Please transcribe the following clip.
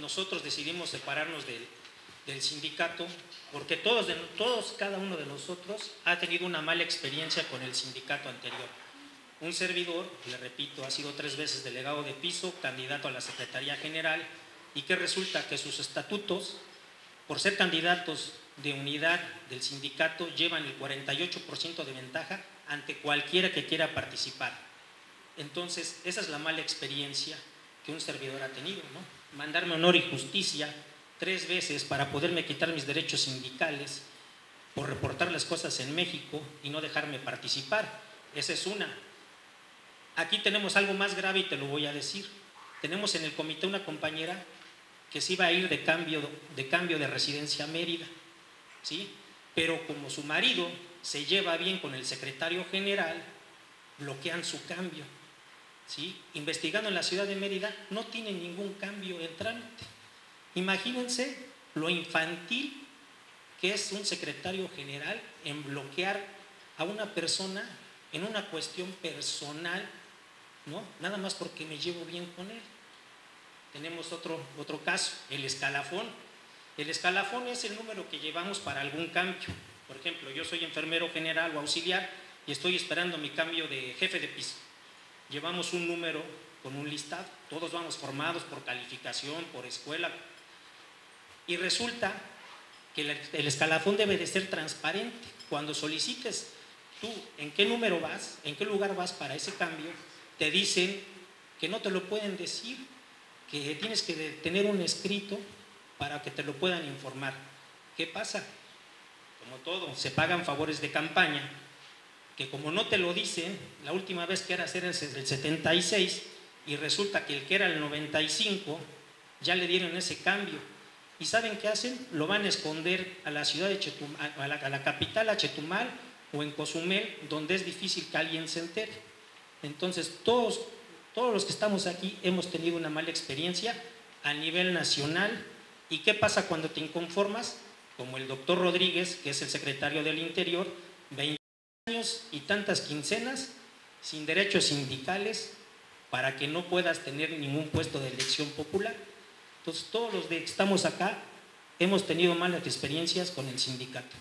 nosotros decidimos separarnos del, del sindicato porque todos, todos, cada uno de nosotros ha tenido una mala experiencia con el sindicato anterior. Un servidor, le repito, ha sido tres veces delegado de piso, candidato a la Secretaría General, y que resulta que sus estatutos, por ser candidatos de unidad del sindicato, llevan el 48% de ventaja ante cualquiera que quiera participar. Entonces, esa es la mala experiencia que un servidor ha tenido, ¿no? Mandarme honor y justicia tres veces para poderme quitar mis derechos sindicales por reportar las cosas en México y no dejarme participar. Esa es una. Aquí tenemos algo más grave y te lo voy a decir. Tenemos en el comité una compañera que se iba a ir de cambio de, cambio de residencia a Mérida, ¿sí? Pero como su marido se lleva bien con el secretario general, bloquean su cambio, Investigando en la ciudad de Mérida, no tiene ningún cambio en trámite. Imagínense lo infantil que es un secretario general en bloquear a una persona en una cuestión personal, ¿no? Nada más porque me llevo bien con él. Tenemos otro, otro caso, el escalafón. El escalafón es el número que llevamos para algún cambio. Por ejemplo, yo soy enfermero general o auxiliar y estoy esperando mi cambio de jefe de piso. Llevamos un número con un listado, todos vamos formados por calificación, por escuela, y resulta que el escalafón debe de ser transparente. Cuando solicites tú en qué número vas, en qué lugar vas para ese cambio, te dicen que no te lo pueden decir, que tienes que tener un escrito para que te lo puedan informar. ¿Qué pasa? Como todo, se pagan favores de campaña, que como no te lo dicen, la última vez que era hacer es el 76 y resulta que el que era el 95 ya le dieron ese cambio ¿Y saben qué hacen? Lo van a esconder a la ciudad de Chetumal, a la, capital, a Chetumal o en Cozumel, donde es difícil que alguien se entere. Entonces, todos, todos los que estamos aquí hemos tenido una mala experiencia a nivel nacional. ¿Y qué pasa cuando te inconformas? Como el doctor Rodríguez, que es el secretario del Interior, 20 años y tantas quincenas sin derechos sindicales para que no puedas tener ningún puesto de elección popular. Entonces, todos los que estamos acá hemos tenido malas experiencias con el sindicato.